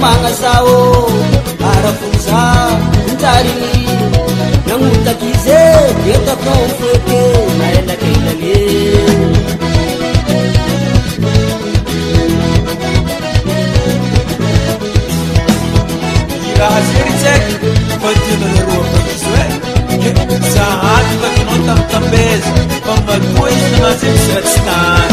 magnazao arafonza ntariny nagnotaky ize etakao feke naelakailane raha zeritsaiky fadiananareo afakizy hoe zahaty takinao tamytambeza fa matoa izy nagnazy misy raha tsy tany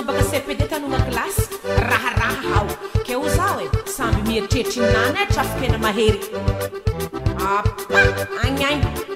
bakasepedy tanona glasy raharaha ao ke o zao e samby mieritretrinany a trafakena mahery pa agny agny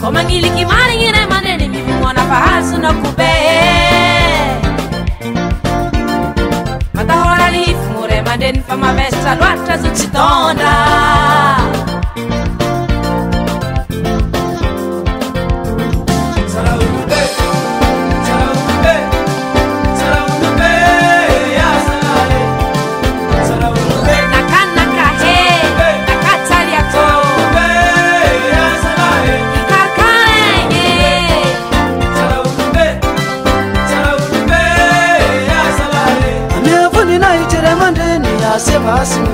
komangilikimarigiremandeni mifugona fahalsonokubee matahoralif mure manden fa mabesta lwarta sucitonda 반갑습니다.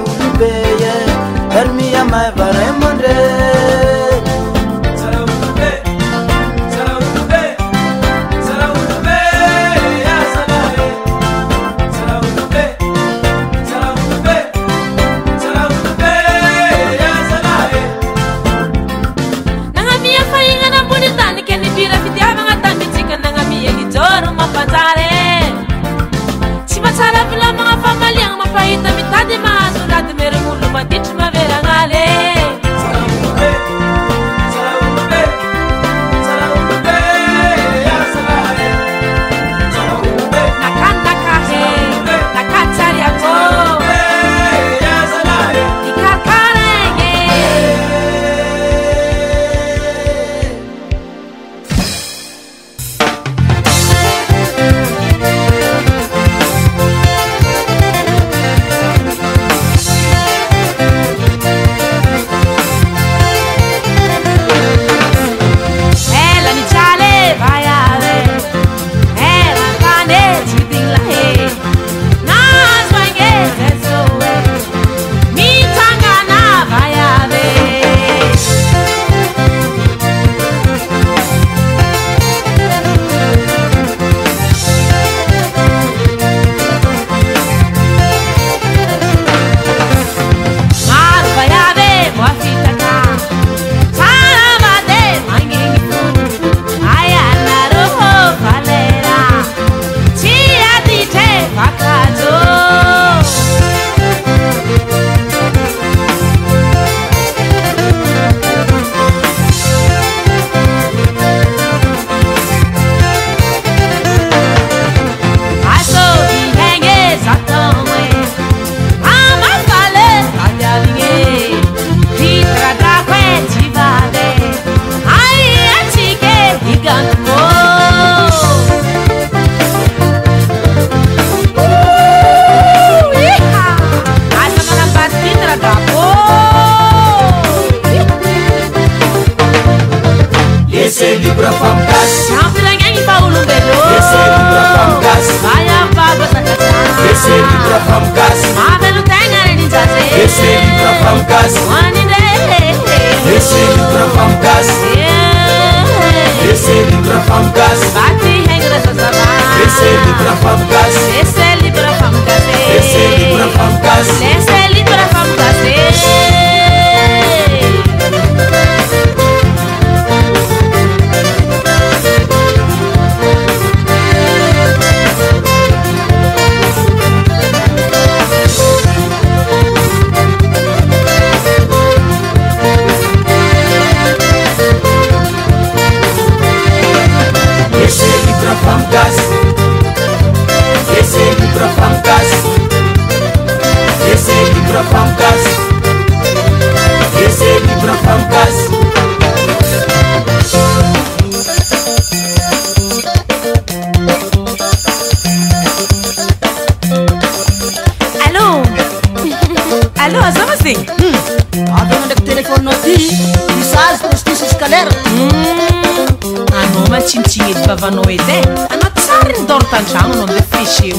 nao ety ana tsaryny dortandranonao e fée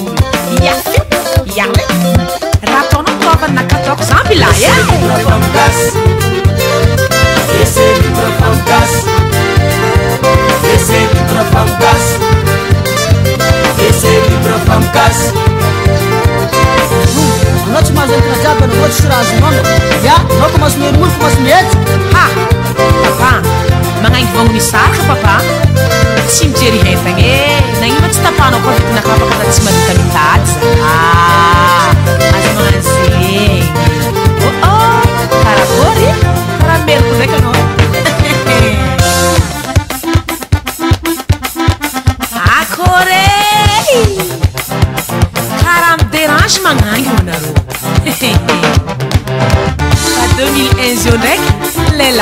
a a raha ataonao ôvany nakatako za bila eibre eh? fabre fasibre famaanao tsy mahazany fajiabanohat syrazonana a na ko mansy mielimolo komas mihety ha apa magnaigy vonnisaka papa smiery htanae nagnima tsy tapanaknakafakaa tsy manitamitay a azzeyakaahameko ndaky aaaôe karaha am dérange magnango anarô atny nz ndraiky lel